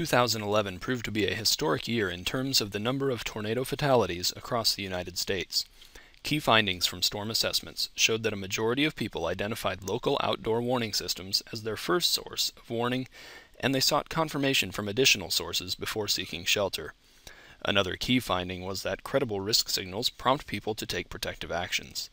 2011 proved to be a historic year in terms of the number of tornado fatalities across the United States. Key findings from storm assessments showed that a majority of people identified local outdoor warning systems as their first source of warning, and they sought confirmation from additional sources before seeking shelter. Another key finding was that credible risk signals prompt people to take protective actions.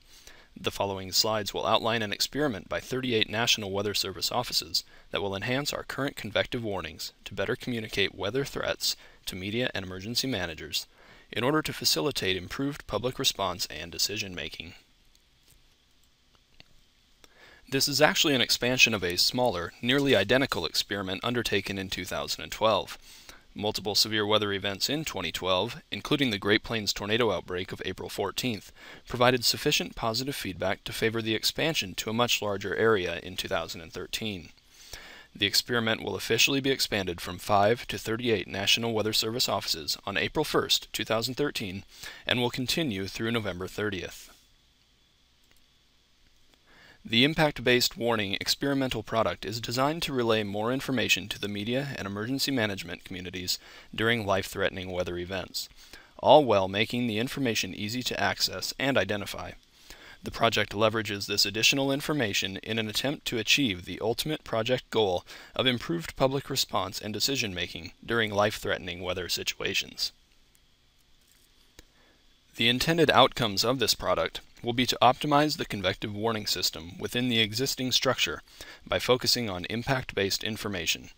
The following slides will outline an experiment by 38 National Weather Service offices that will enhance our current convective warnings to better communicate weather threats to media and emergency managers in order to facilitate improved public response and decision making. This is actually an expansion of a smaller, nearly identical experiment undertaken in 2012. Multiple severe weather events in 2012, including the Great Plains tornado outbreak of April 14th, provided sufficient positive feedback to favor the expansion to a much larger area in 2013. The experiment will officially be expanded from 5 to 38 National Weather Service offices on April 1, 2013, and will continue through November 30th. The impact-based warning experimental product is designed to relay more information to the media and emergency management communities during life-threatening weather events, all while making the information easy to access and identify. The project leverages this additional information in an attempt to achieve the ultimate project goal of improved public response and decision making during life-threatening weather situations. The intended outcomes of this product will be to optimize the convective warning system within the existing structure by focusing on impact-based information,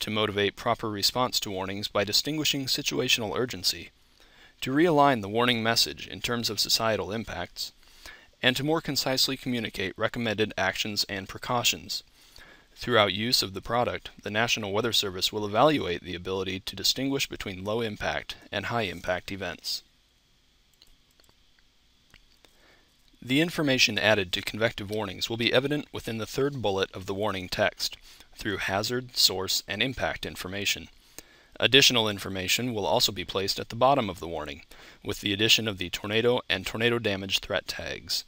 to motivate proper response to warnings by distinguishing situational urgency, to realign the warning message in terms of societal impacts, and to more concisely communicate recommended actions and precautions. Throughout use of the product, the National Weather Service will evaluate the ability to distinguish between low impact and high impact events. The information added to convective warnings will be evident within the third bullet of the warning text through hazard, source, and impact information. Additional information will also be placed at the bottom of the warning with the addition of the tornado and tornado damage threat tags.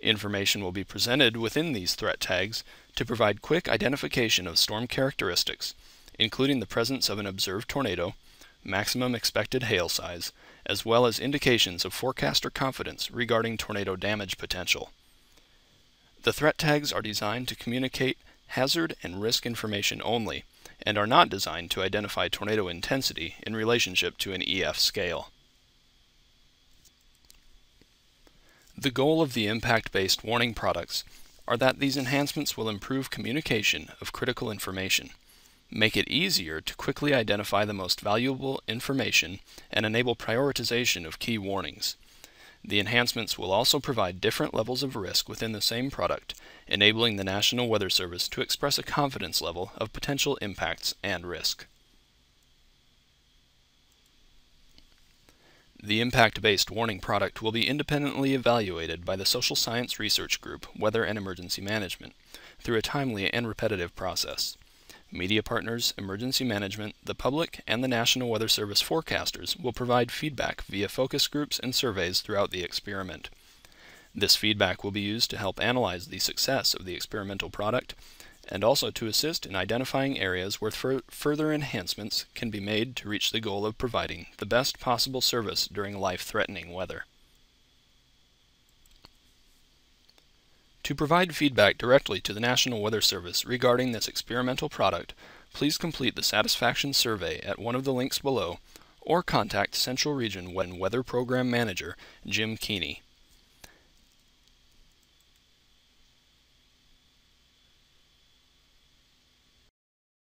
Information will be presented within these threat tags to provide quick identification of storm characteristics, including the presence of an observed tornado, maximum expected hail size, as well as indications of forecaster confidence regarding tornado damage potential. The threat tags are designed to communicate hazard and risk information only, and are not designed to identify tornado intensity in relationship to an EF scale. The goal of the impact-based warning products are that these enhancements will improve communication of critical information make it easier to quickly identify the most valuable information and enable prioritization of key warnings. The enhancements will also provide different levels of risk within the same product, enabling the National Weather Service to express a confidence level of potential impacts and risk. The impact-based warning product will be independently evaluated by the Social Science Research Group Weather and Emergency Management through a timely and repetitive process media partners, emergency management, the public, and the National Weather Service forecasters will provide feedback via focus groups and surveys throughout the experiment. This feedback will be used to help analyze the success of the experimental product and also to assist in identifying areas where fur further enhancements can be made to reach the goal of providing the best possible service during life-threatening weather. To provide feedback directly to the National Weather Service regarding this experimental product, please complete the satisfaction survey at one of the links below or contact Central Region Weather Program Manager Jim Keeney